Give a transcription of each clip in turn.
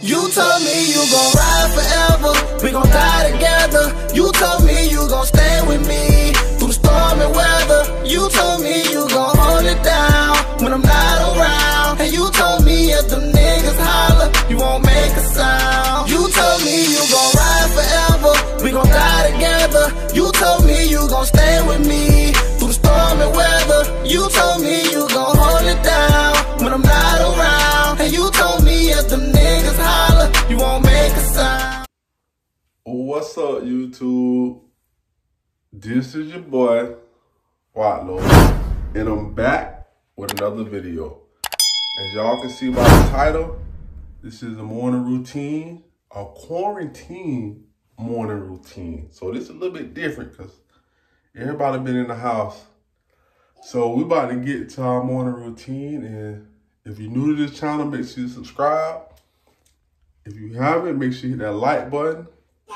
You told me you gon' ride What's up, YouTube? This is your boy, Watlow, and I'm back with another video. As y'all can see by the title, this is a morning routine, a quarantine morning routine. So this is a little bit different because everybody been in the house. So we about to get to our morning routine, and if you're new to this channel, make sure you subscribe. If you haven't, make sure you hit that like button,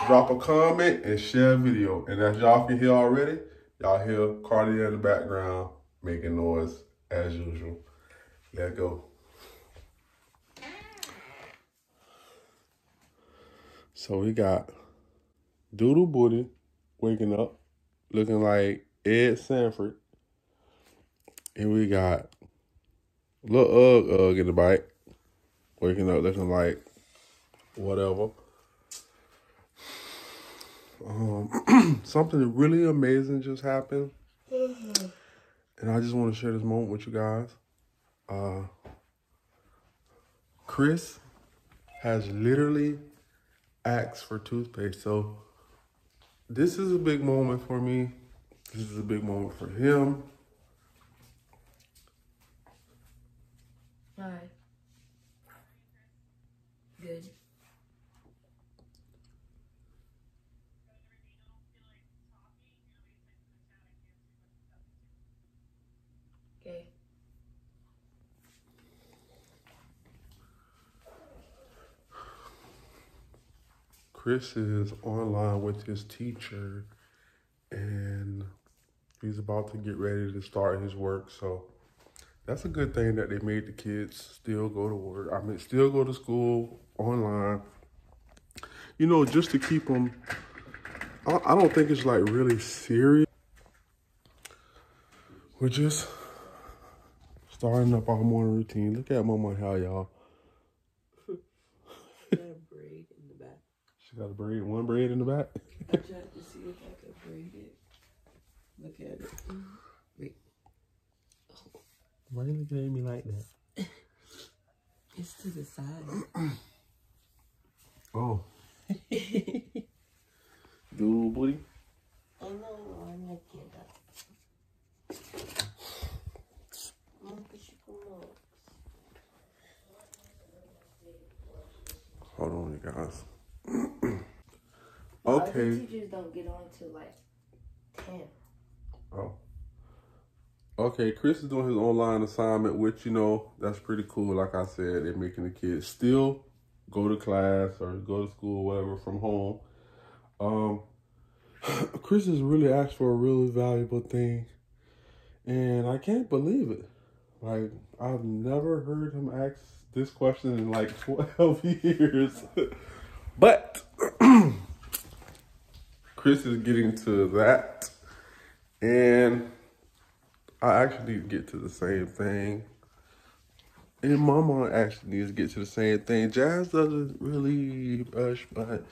drop a comment, and share a video. And as y'all can hear already, y'all hear Cartier in the background making noise as usual. Let go. So we got Doodle Booty waking up looking like Ed Sanford. And we got Lil Ugg Ugg in the bike waking up looking like whatever. Um, something really amazing just happened. And I just want to share this moment with you guys. Uh, Chris has literally asked for toothpaste. So this is a big moment for me. This is a big moment for him. Hi. Good. Okay. Chris is online with his teacher and he's about to get ready to start his work. So that's a good thing that they made the kids still go to work. I mean, still go to school online. You know, just to keep them, I, don't think it's like really serious. We're just starting up our morning routine. Look at Mama how y'all. Got a braid in the back. She got a braid, one braid in the back. I tried to see if I could braid it. Look at it. Wait, Why you looking at me like that? it's to the side. Oh. Doodle booty. I know, I'm not kidding. Hold on, you guys. Other okay. teachers don't get on to like 10. Oh. Okay, Chris is doing his online assignment, which, you know, that's pretty cool. Like I said, they're making the kids still go to class or go to school, whatever, from home. Um, Chris has really asked for a really valuable thing. And I can't believe it. Like, I've never heard him ask this question in like 12 years. but Chris is getting to that. And I actually need to get to the same thing. And Mama actually needs to get to the same thing. Jazz doesn't really rush, but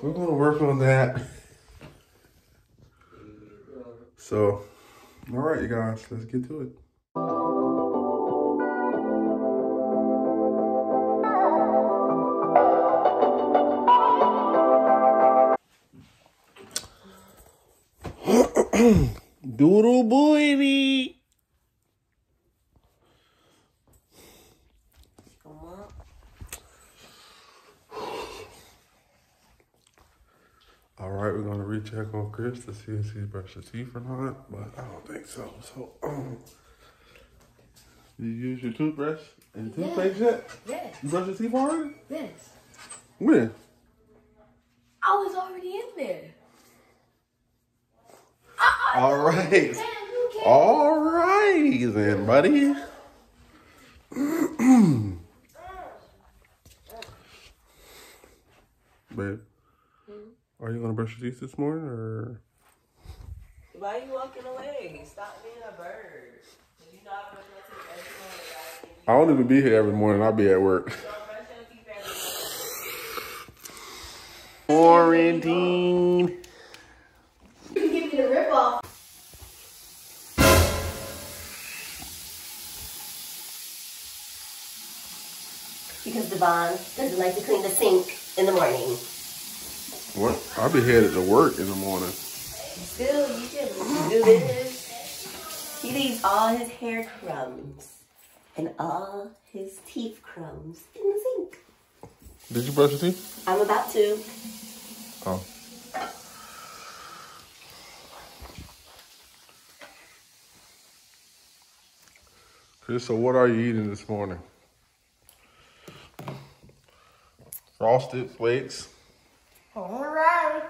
we're gonna work on that. So, all right, you guys, let's get to it. Doodle boy. Come on. All right, we're gonna recheck on Chris to see if he brushed his teeth or not, but I don't think so. So, um, you use your toothbrush and toothpaste yet? Yes. You brushed your teeth already? Yes. When? I was already in there. All right. Man, you can't. All right, then, buddy. babe. Are you gonna brush your teeth this morning, or Why are you walking away? Stop being a bird. You know I brush my teeth every morning, I think I don't even be here every morning. I'll be at work. you don't brush your teeth every morning. Quarantine. You can give me the rip off. Devon doesn't like to clean the sink in the morning. What? I'll be headed to work in the morning. Still, you can do this. He leaves all his hair crumbs and all his teeth crumbs in the sink. Did you brush your teeth? I'm about to. Oh. Chris, so what are you eating this morning? Frosted flakes. All right.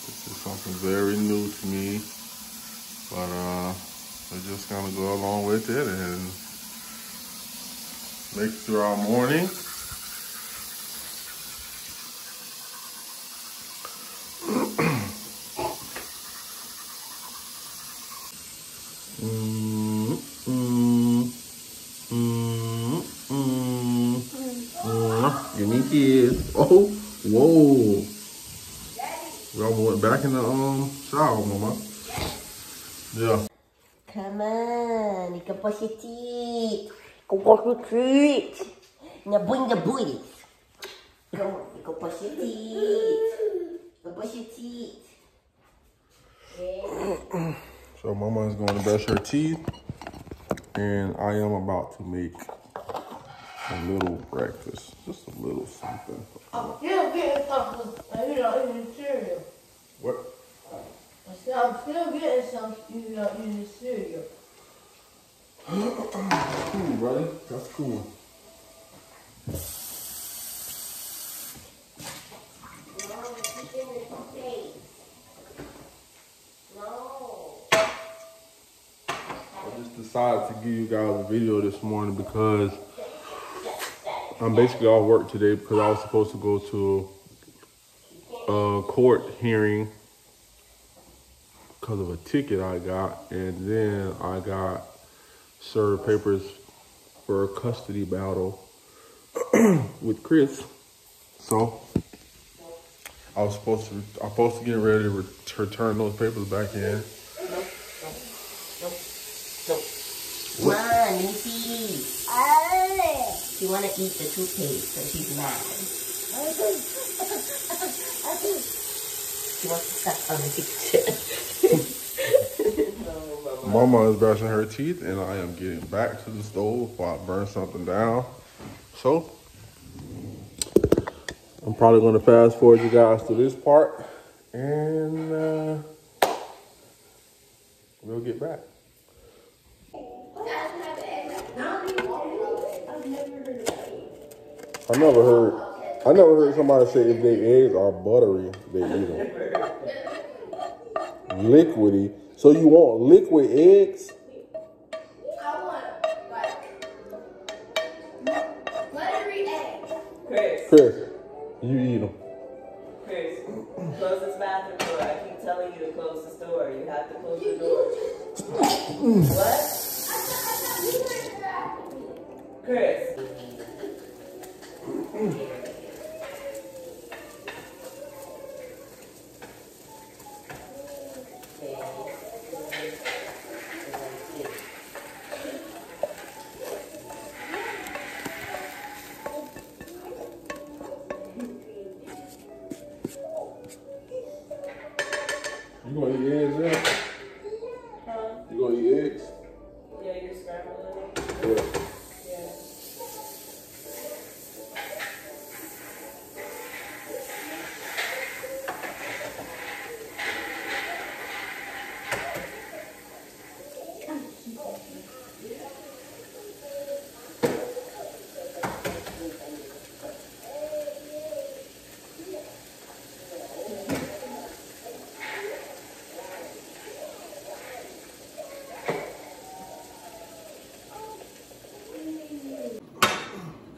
This is something very new to me, but uh, we're just gonna go along with it and make it through our morning. Kiss. Oh, whoa. We all went back in the um shower, mama. Yeah. Come on, you can brush your teeth. Go brush your teeth. Now bring the booties. On, go brush your teeth. Go brush your teeth. So mama is going to brush her teeth, and I am about to make a little breakfast, just a little something. I'm still getting something, uh, you know, in the cereal. What? I said, I'm still getting some, you know, in the cereal. Cool, brother. That's cool. I just decided to give you guys a video this morning because I'm basically off work today because I was supposed to go to a court hearing because of a ticket I got, and then I got served papers for a custody battle with Chris. So I was supposed to I'm supposed to get ready to return those papers back in. Let me see. She wanna eat the toothpaste, so she's mad. She wants to suck on the picture. Mama is brushing her teeth, and I am getting back to the stove before I burn something down. So I'm probably going to fast forward you guys to this part, and uh, we'll get back. I never heard. I never heard somebody say if their eggs are buttery, they eat them. Liquidy. So you want liquid eggs? I want, like, buttery eggs. Chris, Chris, you eat them. Chris, close this bathroom door. I keep telling you to close this door. You have to close the door. what? Chris. You gonna eat eggs, yeah? Huh? You gonna eat eggs? Yeah, you're scrambling. Yeah. Yeah.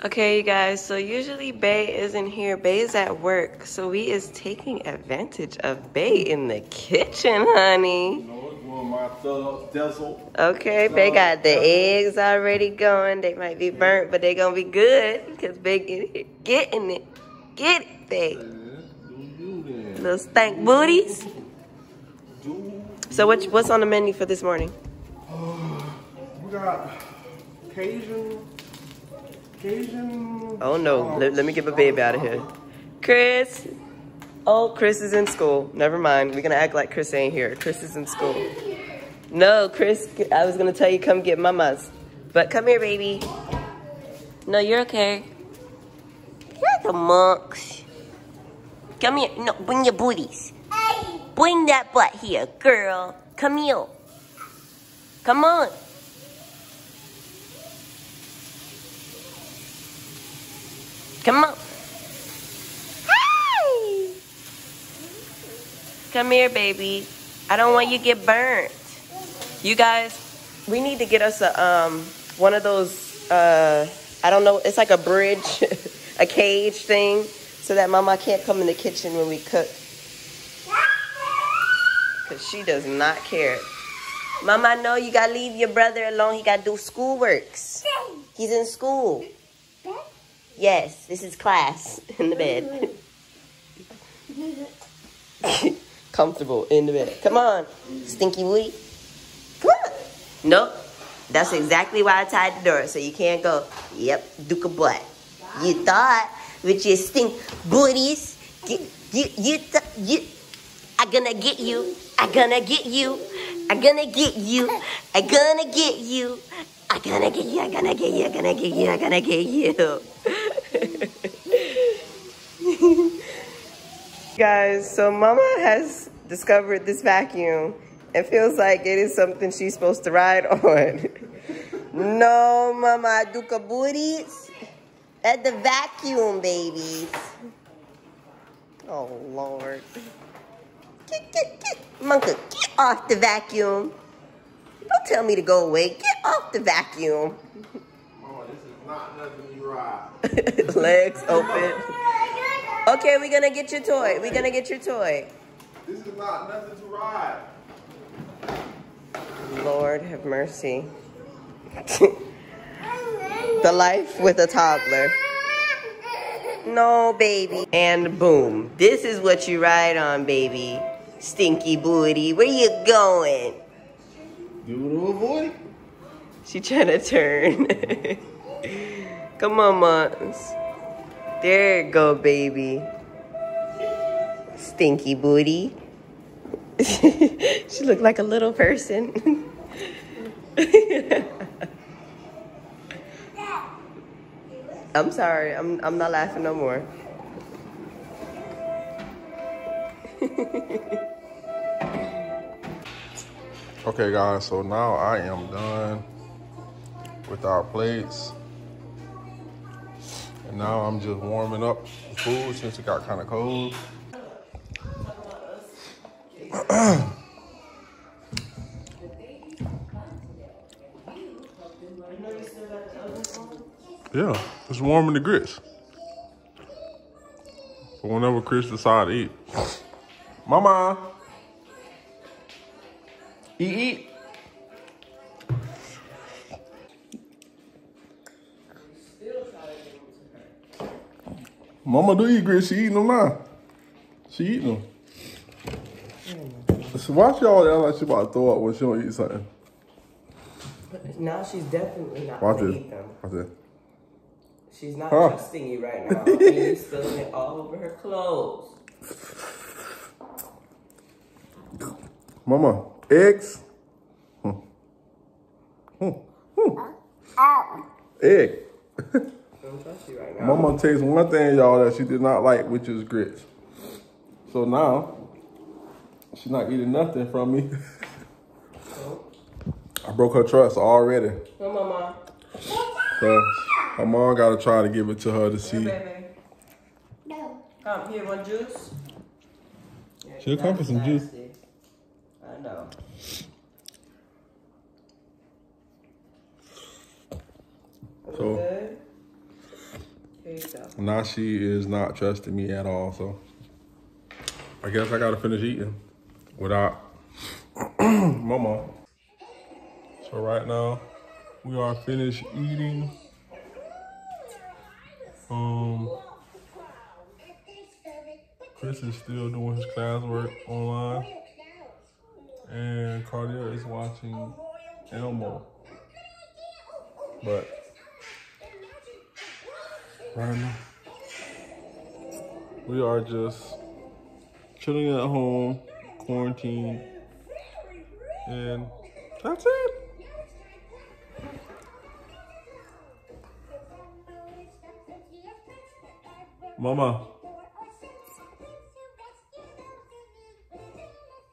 Okay, you guys, so usually Bay isn't here. Bay is at work, so we is taking advantage of Bay in the kitchen, honey. Okay, Bay got the eggs already going. They might be burnt, but they gonna be good because Bay get, getting it. Get it, Bay. Then? Little stank booties. So what, what's on the menu for this morning? we got Cajun Cajun Oh no, let, let me get my baby out of here. Chris. Oh, Chris is in school. Never mind. We're gonna act like Chris ain't here. Chris is in school. No, Chris, I was gonna tell you come get mamas. But come here, baby. No, you're okay. You're the monks. Come here. No, bring your booties. Bring that butt here, girl. Come here. Come on. Come on. Hey! Come here, baby. I don't want you to get burnt. You guys, we need to get us a um one of those uh I don't know, it's like a bridge, a cage thing, so that mama can't come in the kitchen when we cook. Cause she does not care. Mama, I know you gotta leave your brother alone. He gotta do schoolworks. He's in school. Yes, this is class in the bed. Comfortable in the bed. Come on, stinky Woody. Come on. Nope. That's exactly why I tied the door, so you can't go. Yep, duke a butt. You thought with your stink booties, you, you, you, th- you, I gonna get you. I gonna get you. I gonna get you. I gonna get you. I gonna get you. I gonna get you. I gonna get you. I gonna get you. Guys, so Mama has discovered this vacuum and feels like it is something she's supposed to ride on. no, Mama, duka booties at the vacuum, babies. Oh, Lord. Get, get, get. Monka, get off the vacuum. Don't tell me to go away. Get off the vacuum. Mama, this is not nothing. Legs open. Okay, we're gonna get your toy. We're gonna get your toy. This is not nothing to ride. Lord have mercy. the life with a toddler. No, baby. And boom. This is what you ride on, baby. Stinky booty. Where you going? You to avoid? She trying to turn. Come on, Mons. There you go, baby. Stinky booty. she looked like a little person. I'm sorry. I'm I'm not laughing no more. Okay, guys, so now I am done with our plates. Now I'm just warming up the food since it got kind of cold. yeah, it's warming the grits. For whenever Chris decide to eat. Mama. Eat, eat. Mama do eat grits. She eating them now. She eating them. So watch y'all act like she about to throw up when she don't eat something. Now she's definitely not Watch gonna this. eat them. Watch this. She's not Huh. trusting you right now. and you're spilling it all over her clothes. Mama, eggs. Hmm. Hmm. Hmm. Egg. I don't trust you right now. Mama takes one thing, y'all, that she did not like, which is grits. So now, she's not eating nothing from me. I broke her trust already. Come Mama. So her mom got to try to give it to her to Here, see. baby. Come, here, want juice? Yeah, She'll come for some juice. I know. So Good. There you. Now she is not trusting me at all, so I guess I gotta finish eating without mama. So right now, we are finished eating. Um, Chris is still doing his classwork online, and Cardia is watching Elmo. But right now, we are just chilling at home, quarantine, and that's it. Mama.